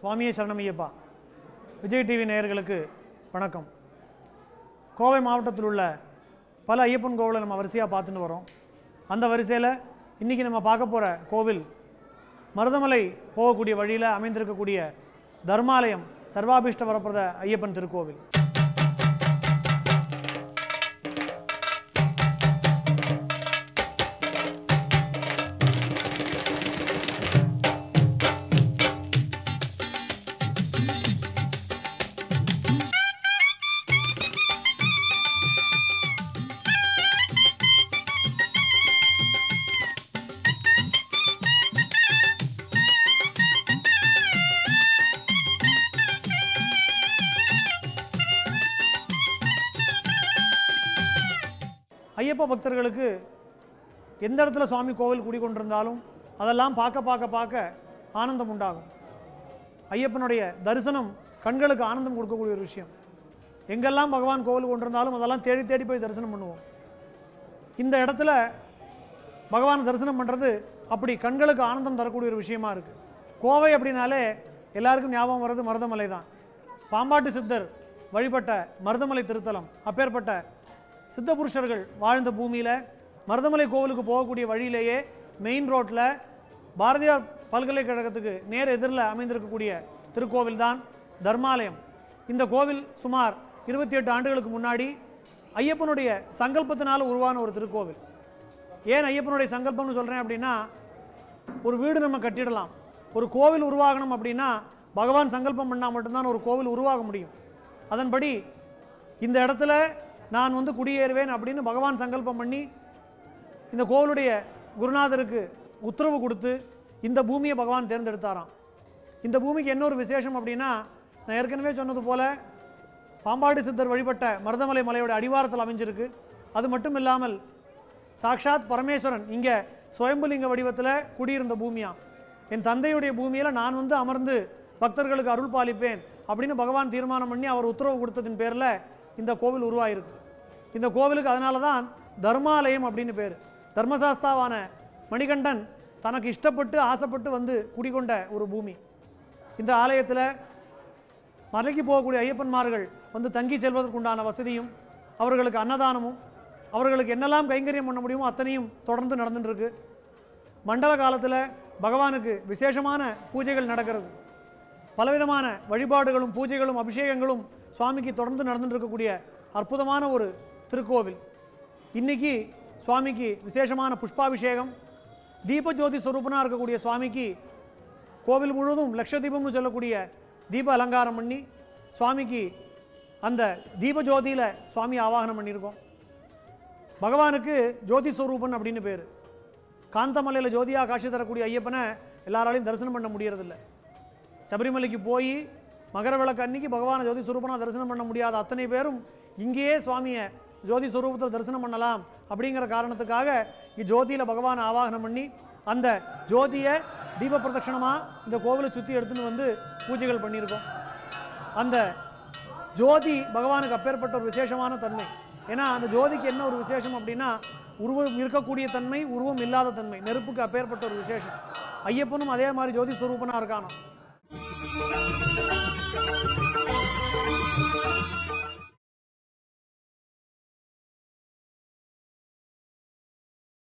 சுவாமியே சரணமையப்பா விஜய் டிவி நேயர்களுக்கு வணக்கம். கோவை மாவட்டத்தில் உள்ள பல ஐயப்பன் கோவிலை நம்ம வரிசையாக பார்த்துட்டு வரோம். அந்த வரிசையில் இன்றைக்கி நம்ம பார்க்க போகிற கோவில் மருதமலை போகக்கூடிய வழியில் அமைந்திருக்கக்கூடிய தர்மாலயம் சர்வாபிஷ்ட வரப்பிரத ஐயப்பன் திருக்கோவில். ஐயப்ப பக்தர்களுக்கு எந்த இடத்துல சுவாமி கோவில் குடிக்கொண்டிருந்தாலும் அதெல்லாம் பார்க்க பார்க்க பார்க்க ஆனந்தம் உண்டாகும். ஐயப்பனுடைய தரிசனம் கண்களுக்கு ஆனந்தம் கொடுக்கக்கூடிய ஒரு விஷயம். எங்கெல்லாம் பகவான் கோவில் கொண்டிருந்தாலும் அதெல்லாம் தேடி தேடி போய் தரிசனம் பண்ணுவோம். இந்த இடத்துல பகவான் தரிசனம் பண்ணுறது அப்படி கண்களுக்கு ஆனந்தம் தரக்கூடிய ஒரு விஷயமா இருக்குது கோவை அப்படின்னாலே எல்லாருக்கும் ஞாபகம் வர்றது மருதமலை தான் பாம்பாட்டு சித்தர் வழிபட்ட மருதமலை திருத்தலம் அப்பேற்பட்ட சித்த புருஷர்கள் வாழ்ந்த பூமியில் மருதமலை கோவிலுக்கு போகக்கூடிய வழியிலேயே மெயின் ரோட்டில் பாரதியார் பல்கலைக்கழகத்துக்கு நேர் எதிரில் அமைந்திருக்கக்கூடிய திருக்கோவில் தான் தர்மாலயம். இந்த கோவில் சுமார் இருபத்தி எட்டு ஆண்டுகளுக்கு முன்னாடி ஐயப்பனுடைய சங்கல்பத்தினால் உருவான ஒரு திருக்கோவில். ஏன் ஐயப்பனுடைய சங்கல்பம்னு சொல்கிறேன் அப்படின்னா ஒரு வீடு நம்ம கட்டிடலாம். ஒரு கோவில் உருவாகணும் அப்படின்னா பகவான் சங்கல்பம் பண்ணால் மட்டும்தான் ஒரு கோவில் உருவாக முடியும். அதன்படி இந்த இடத்துல நான் வந்து குடியேறுவேன் அப்படின்னு பகவான் சங்கல்பம் பண்ணி இந்த கோவிலுடைய குருநாதருக்கு உத்தரவு கொடுத்து இந்த பூமியை பகவான் தேர்ந்தெடுத்தாராம். இந்த பூமிக்கு என்ன ஒரு விசேஷம் அப்படின்னா நான் ஏற்கனவே சொன்னது போல் பாம்பாடு சித்தர் வழிபட்ட மருதமலை மலையோட அடிவாரத்தில் அமைஞ்சிருக்கு. அது மட்டும் இல்லாமல் சாக்ஷாத் பரமேஸ்வரன் இங்கே சுயம்புலிங்க வடிவத்தில் குடியிருந்த பூமியா என் தந்தையுடைய பூமியில் நான் வந்து அமர்ந்து பக்தர்களுக்கு அருள் பாலிப்பேன் அப்படின்னு பகவான் தீர்மானம் பண்ணி அவர் உத்தரவு கொடுத்ததின் பேரில் இந்த கோவில் உருவாயிருக்கு. இந்த கோவிலுக்கு அதனால தான் தர்மாலயம் அப்படின்னு பேர். தர்மசாஸ்தாவான மணிகண்டன் தனக்கு இஷ்டப்பட்டு ஆசைப்பட்டு வந்து குடிகொண்ட ஒரு பூமி. இந்த ஆலயத்தில் மலைக்கு போகக்கூடிய ஐயப்பன்மார்கள் வந்து தங்கி செல்வதற்குண்டான வசதியும் அவர்களுக்கு அன்னதானமும் அவர்களுக்கு என்னெல்லாம் கைங்கரியம் பண்ண முடியுமோ அத்தனையும் தொடர்ந்து நடந்துட்டுருக்கு. மண்டல காலத்தில் பகவானுக்கு விசேஷமான பூஜைகள் நடக்கிறது. பலவிதமான வழிபாடுகளும் பூஜைகளும் அபிஷேகங்களும் சுவாமிக்கு தொடர்ந்து நடந்துட்டு இருக்கக்கூடிய அற்புதமான ஒரு திருக்கோவில். இன்னைக்கு சுவாமிக்கு விசேஷமான புஷ்பாபிஷேகம். தீபஜோதி ஸ்வரூபனாக இருக்கக்கூடிய சுவாமிக்கு கோவில் முழுவதும் லட்சதீபம்னு சொல்லக்கூடிய தீப அலங்காரம் பண்ணி சுவாமிக்கு அந்த தீபஜோதியில் சுவாமி ஆவாகனம் பண்ணியிருக்கோம். பகவானுக்கு ஜோதி ஸ்வரூபன் அப்படின்னு பேர். காந்தமலையில் ஜோதியாக காட்சி தரக்கூடிய ஐயப்பனை எல்லாராலையும் தரிசனம் பண்ண முடியறதில்ல. சபரிமலைக்கு போய் மகர விளக்கு அன்னைக்கு பகவானை ஜோதி சுரூபனாக தரிசனம் பண்ண முடியாத அத்தனை பேரும் இங்கேயே சுவாமியை ஜோதி ஸ்வரூபத்தில் தரிசனம் பண்ணலாம் அப்படிங்கிற காரணத்துக்காக இங்கே ஜோதியில் பகவானை ஆவாகனம் பண்ணி அந்த ஜோதியை தீப பிரதட்சணமாக இந்த கோவிலை சுற்றி எடுத்துன்னு வந்து பூஜைகள் பண்ணியிருக்கோம். அந்த ஜோதி பகவானுக்கு அப்பேற்பட்ட ஒரு விசேஷமான தன்மை. ஏன்னா அந்த ஜோதிக்கு என்ன ஒரு விசேஷம் அப்படின்னா உருவம் இருக்கக்கூடிய தன்மை உருவம் இல்லாத தன்மை. நெருப்புக்கு அப்பேற்பட்ட ஒரு விசேஷம். ஐயப்பனும் அதே மாதிரி ஜோதி ஸ்வரூபனாக இருக்கானோ?